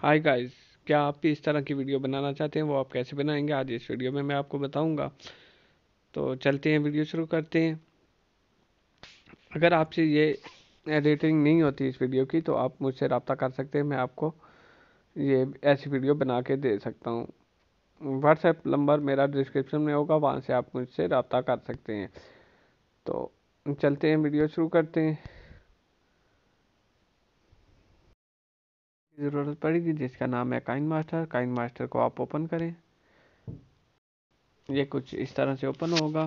Hi guys क्या आप भी इस तरह की वीडियो बनाना चाहते हैं? वो आप कैसे बनाएँगे? आज इस वीडियो में मैं आपको बताऊँगा। तो चलते हैं वीडियो शुरू करते हैं। अगर आपसे ये एडिटिंग नहीं होती इस वीडियो की तो आप मुझसे रब्ता कर सकते हैं। मैं आपको ये ऐसी वीडियो बना के दे सकता हूँ। व्हाट्सएप नंबर मेरा डिस्क्रिप्शन में होगा, वहाँ से आप मुझसे रब्ता कर सकते हैं। तो चलते हैं वीडियो शुरू करते हैं। ज़रूरत पड़ेगी जिसका नाम है काइन मास्टर काइन मास्टर को आप ओपन करें। ये कुछ इस तरह से ओपन होगा।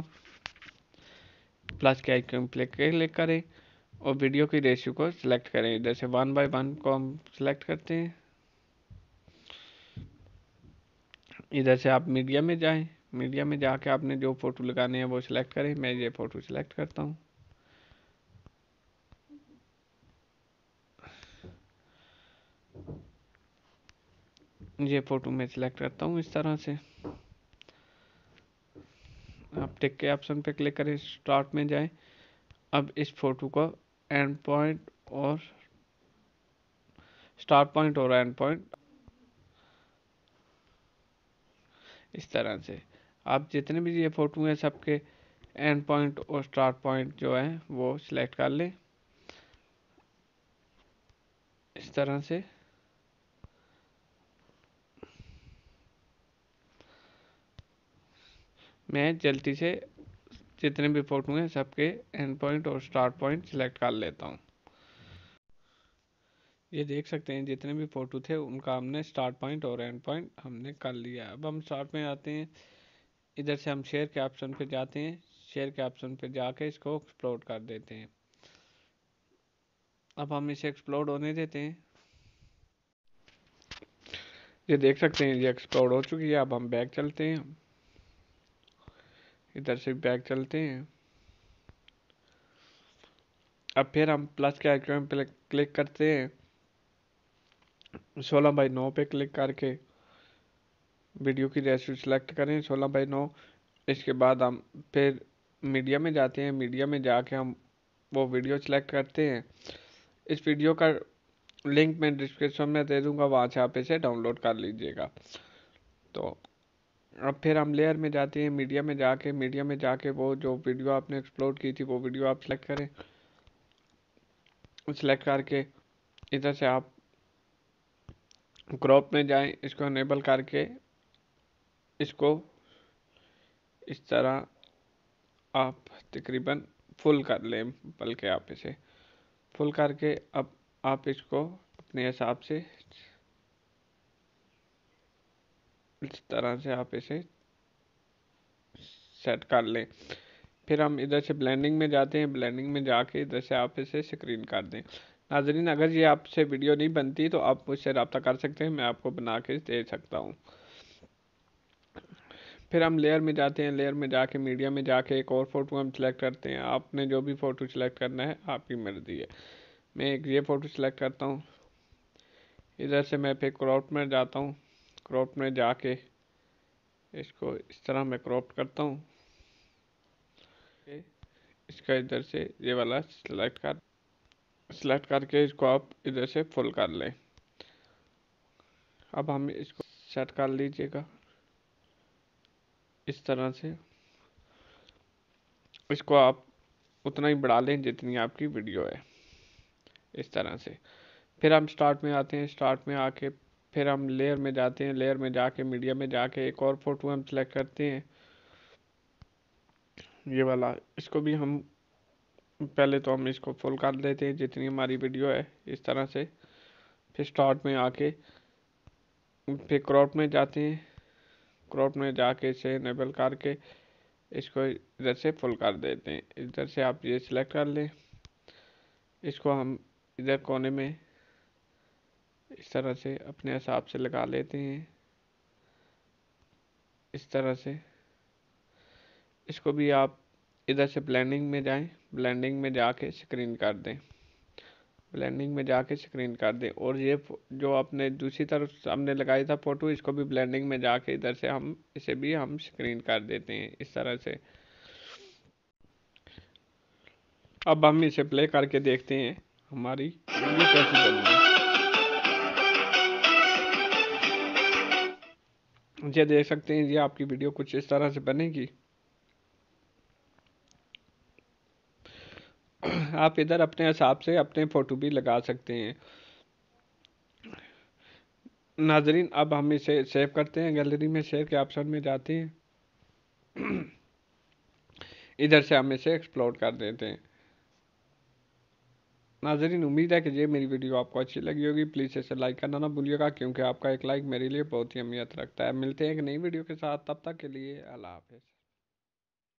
प्लस के आइकन पे क्लिक करें और वीडियो की रेशियो को सिलेक्ट करें। इधर से वन बाय वन को हम सिलेक्ट करते हैं। इधर से आप मीडिया में जाएँ। मीडिया में जाके आपने जो फ़ोटो लगाने हैं वो सिलेक्ट करें। मैं ये फ़ोटो सिलेक्ट करता हूँ। ये फ़ोटो मैं सिलेक्ट करता हूँ इस तरह से। आप टिक के ऑप्शन पे क्लिक करें स्टार्ट में जाएँ। अब इस फ़ोटो को एंड पॉइंट और स्टार्ट पॉइंट और एंड पॉइंट इस तरह से। आप जितने भी ये फ़ोटो हैं सबके एंड पॉइंट और स्टार्ट पॉइंट जो है वो सिलेक्ट कर लें। इस तरह से। मैं जल्दी से जितने भी फ़ोटो हैं सबके एंड पॉइंट और स्टार्ट पॉइंट सिलेक्ट कर लेता हूँ। ये देख सकते हैं, जितने भी फ़ोटो थे उनका हमने स्टार्ट पॉइंट और एंड पॉइंट हमने कर लिया। अब हम स्टार्ट में आते हैं। इधर से हम शेयर के ऑप्शन पे जाते हैं। शेयर के ऑप्शन पे जाके इसको एक्सप्लोर कर देते हैं। अब हम इसे एक्सप्लोर होने देते हैं। ये देख सकते हैं, ये एक्सप्लोर हो चुकी है। अब हम बैक चलते हैं। इधर से बैक चलते हैं। अब फिर हम प्लस के आइकन पे क्लिक करते हैं। सोलह बाई नौ पे क्लिक करके वीडियो की रेसियो सेलेक्ट करें, सोलह बाई नौ। इसके बाद हम फिर मीडिया में जाते हैं। मीडिया में जाके हम वो वीडियो सेलेक्ट करते हैं। इस वीडियो का लिंक मैं डिस्क्रिप्शन में दे दूँगा, वहाँ से आप इसे डाउनलोड कर लीजिएगा। तो अब फिर हम लेयर में जाते हैं मीडिया में जाके मीडिया में जाके वो जो वीडियो आपने एक्सप्लोर की थी, वो वीडियो आप सेलेक्ट करें। सेलेक्ट करके इधर से आप क्रॉप में जाएँ, इसको अनेबल करके इसको इस तरह आप तकरीबन फुल कर लें, बल्कि आप इसे फुल करके अब आप इसको अपने हिसाब से इस तरह से आप इसे सेट कर लें। फिर हम इधर से ब्लेंडिंग में जाते हैं। ब्लेंडिंग में जाके इधर से आप इसे स्क्रीन कर दें। नाजरीन, अगर ये आपसे वीडियो नहीं बनती तो आप मुझसे रब्ता कर सकते हैं। मैं आपको बना के दे सकता हूँ। फिर हम लेयर में जाते हैं। लेयर में जाके मीडिया में जाके एक और फ़ोटो हम सिलेक्ट करते हैं। आपने जो भी फ़ोटो सिलेक्ट करना है, आपकी मर्ज़ी है। मैं एक ये फ़ोटो सिलेक्ट करता हूँ। इधर से मैं फिर क्रॉप में जाता हूँ। क्रॉप में जाके इसको इस तरह मैं क्रॉप करता हूँ। इसका इधर से ये वाला सिलेक्ट कर सिलेक्ट करके इसको आप इधर से फुल कर लें। अब हम इसको सेट कर लीजिएगा। इस तरह से। इसको आप उतना ही बढ़ा लें जितनी आपकी वीडियो है। इस तरह से। फिर हम स्टार्ट में आते हैं। स्टार्ट में आके फिर हम लेयर में जाते हैं लेयर में जाके मीडिया में जाके एक और फ़ोटो हम सेलेक्ट करते हैं। ये वाला, इसको भी हम, पहले तो हम इसको फुल कर देते हैं, जितनी हमारी वीडियो है, इस तरह से। फिर स्टार्ट में आके, फिर क्रॉप में जाते हैं। क्रॉप में जाके इसे इनेबल करके, इसको इधर से फुल कर देते हैं। इधर से आप ये सिलेक्ट कर लें। इसको हम, इधर कोने में इस तरह से अपने हिसाब से लगा लेते हैं। इस तरह से। इसको भी आप इधर से ब्लेंडिंग में जाएँ। ब्लेंडिंग में जाके स्क्रीन कर दें। ब्लेंडिंग में जाके स्क्रीन कर दें। और ये जो आपने दूसरी तरफ़ हमने लगाया था फ़ोटो इसको भी ब्लेंडिंग में जाके इधर से हम, इसे भी हम स्क्रीन कर देते हैं। इस तरह से। अब हम इसे प्ले करके देखते हैं। हमारी कैसी बनी ये देख सकते हैं ये आपकी वीडियो कुछ इस तरह से बनेगी। आप इधर अपने हिसाब से अपने फ़ोटो भी लगा सकते हैं। नाजरीन, अब हम इसे सेव करते हैं, गैलरी में शेयर के ऑप्शन में जाते हैं। इधर से हम इसे एक्सप्लोर कर देते हैं। नाजरीन, उम्मीद है कि ये मेरी वीडियो आपको अच्छी लगी होगी। प्लीज़ इसे लाइक करना ना भूलिएगा, क्योंकि आपका एक लाइक मेरे लिए बहुत ही अहमियत रखता है। मिलते हैं एक नई वीडियो के साथ, तब तक के लिए अल्लाह हाफिज़।